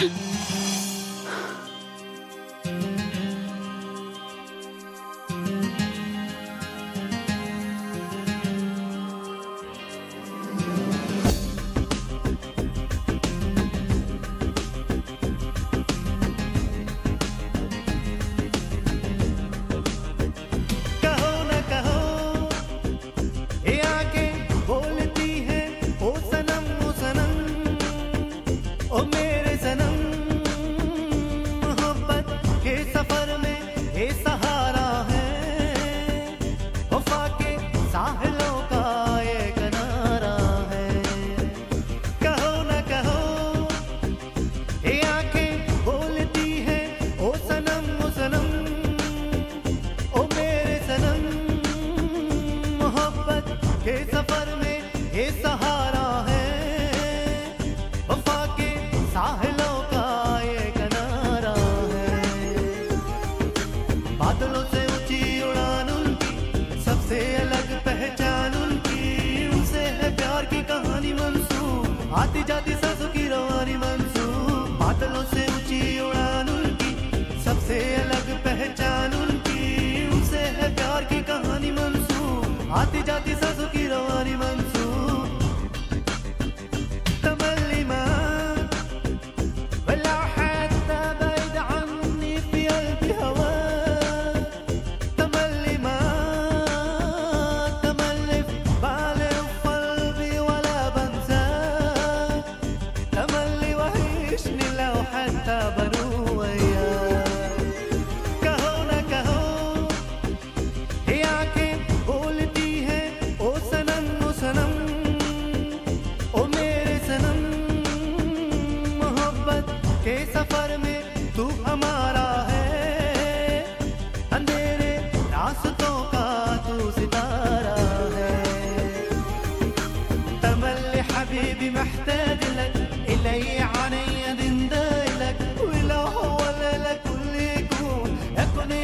음 आती जाती सांसों की रवानी मंसूर बादलों से ऊँची उड़ान उनकी सबसे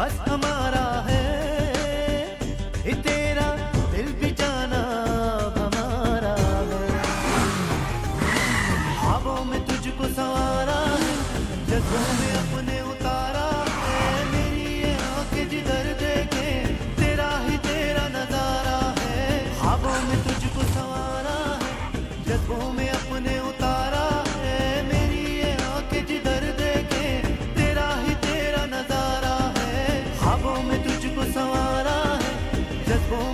मत हमारा successful